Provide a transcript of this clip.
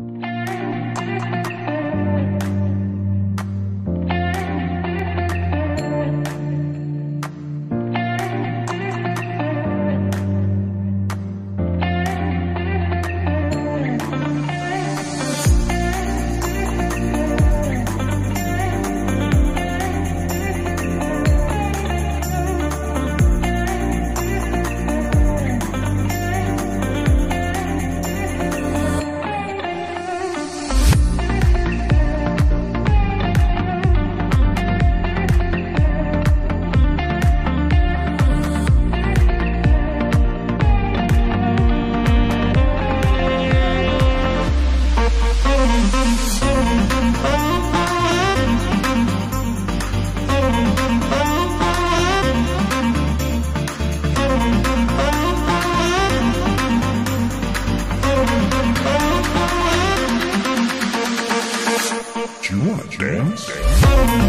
Hey. you want, dance. dance.